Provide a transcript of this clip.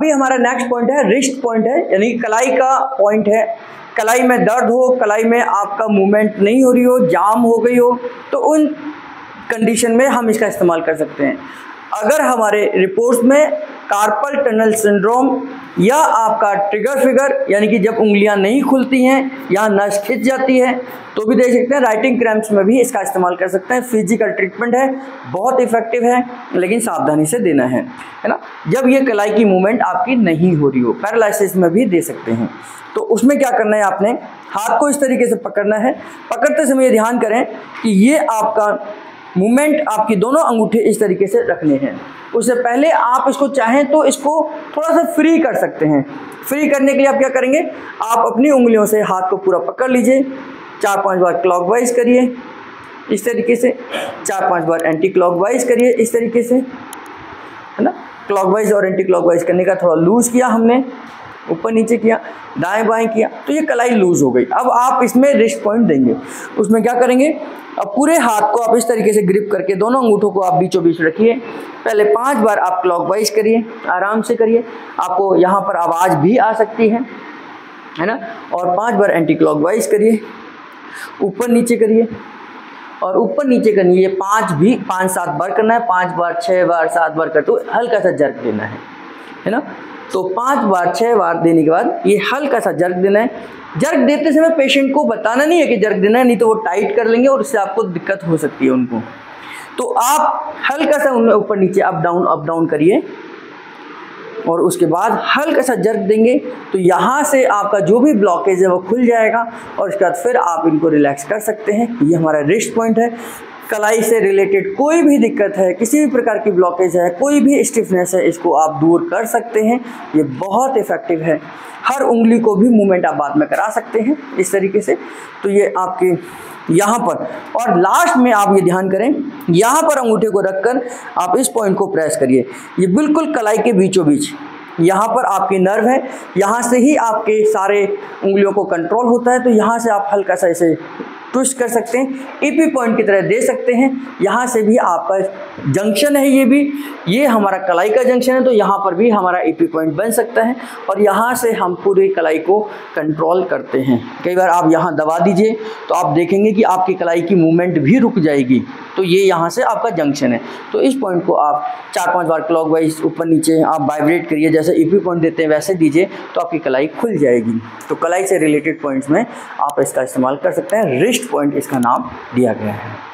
अभी हमारा next point है रिस्ट पॉइंट है, यानी कलाई का पॉइंट है। कलाई में दर्द हो, कलाई में आपका मूवमेंट नहीं हो रही हो, जाम हो गई हो तो उन कंडीशन में हम इसका इस्तेमाल कर सकते हैं। अगर हमारे रिपोर्ट्स में कार्पल टनल सिंड्रोम या आपका ट्रिगर फिगर यानी कि जब उंगलियाँ नहीं खुलती हैं या नस खिंच जाती है तो भी देख सकते हैं राइटिंग क्रैम्प्स में भी इसका इस्तेमाल कर सकते हैं। फ़िज़िकल ट्रीटमेंट है, बहुत इफ़ेक्टिव है, लेकिन सावधानी से देना है है ना? जब ये कलाई की मूवमेंट आपकी नहीं हो रही हो पैरालिसिस में भी दे सकते हैं। तो उसमें क्या करना है आपने? हाथ को इस तरीके से पकड़ना है। पकड़ते समय ध्यान करें कि ये आपका मूवमेंट आपकी दोनों अंगूठे इस तरीके से रखने हैं। उससे पहले आप इसको चाहें तो इसको थोड़ा सा फ्री कर सकते हैं। फ्री करने के लिए आप क्या करेंगे? आप अपनी उंगलियों से हाथ को पूरा पकड़ लीजिए। चार पाँच बार क्लॉकवाइज करिए। इस तरीके से चार पाँच बार एंटी क्लॉकवाइज करिए इस तरीके से। है ना? क्लॉकवाइज और एंटी क्लॉकवाइज करने का थोड़ा लूज किया हमने। ऊपर नीचे किया, दाएँ बाएँ किया तो ये कलाई लूज हो गई। अब आप इसमें रिस्ट पॉइंट देंगे। उसमें क्या करेंगे? अब पूरे हाथ को आप इस तरीके से ग्रिप करके, दोनों अंगूठों को आप बीचों बीच रखिए। पहले पाँच बार आप क्लॉकवाइज करिए, आराम से करिए। आपको यहाँ पर आवाज़ भी आ सकती है है ना? और पाँच बार एंटी क्लॉकवाइज करिए। ऊपर नीचे करिए। और ऊपर नीचे करनी है पाँच भी, पाँच सात बार करना है, पाँच बार छः बार, सात बार कर तो हल्का सा जर्क देना है है ना? तो पाँच बार छः बार देने के बाद ये हल्का सा जर्क देना है। जर्क देते समय पेशेंट को बताना नहीं है कि जर्क देना है, नहीं तो वो टाइट कर लेंगे और उससे आपको दिक्कत हो सकती है उनको। तो आप हल्का सा उनमें ऊपर नीचे अप डाउन अप डाउन करिए और उसके बाद हल्का सा जर्क देंगे। तो यहाँ से आपका जो भी ब्लॉकेज है वो खुल जाएगा और उसके बाद फिर आप इनको रिलैक्स कर सकते हैं। ये हमारा रिस्ट पॉइंट है। कलाई से रिलेटेड कोई भी दिक्कत है, किसी भी प्रकार की ब्लॉकेज है, कोई भी स्टिफनेस है, इसको आप दूर कर सकते हैं। ये बहुत इफ़ेक्टिव है। हर उंगली को भी मूवमेंट आप बाद में करा सकते हैं, इस तरीके से। तो ये आपके यहाँ पर। और लास्ट में आप ये ध्यान करें, यहाँ पर अंगूठे को रखकर आप इस पॉइंट को प्रेस करिए। ये बिल्कुल कलाई के बीचों बीच। यहाँ पर आपकी नर्व है, यहाँ से ही आपके सारे उंगलियों को कंट्रोल होता है तो यहाँ से आप हल्का सा इसे ट्विस्ट कर सकते हैं, ईपी पॉइंट की तरह दे सकते हैं। यहाँ से भी आपका जंक्शन है ये भी। ये हमारा कलाई का जंक्शन है तो यहाँ पर भी हमारा ईपी पॉइंट बन सकता है और यहाँ से हम पूरी कलाई को कंट्रोल करते हैं। कई बार आप यहाँ दबा दीजिए तो आप देखेंगे कि आपकी कलाई की मूवमेंट भी रुक जाएगी। तो ये यहाँ से आपका जंक्शन है। तो इस पॉइंट को आप चार पाँच बार क्लॉक वाइज ऊपर नीचे आप वाइब्रेट करिए, जैसे ईपी पॉइंट देते हैं वैसे दीजिए तो आपकी कलाई खुल जाएगी। तो कलाई से रिलेटेड पॉइंट्स में आप इसका इस्तेमाल कर सकते हैं। रिस्ट पॉइंट इसका नाम दिया गया है।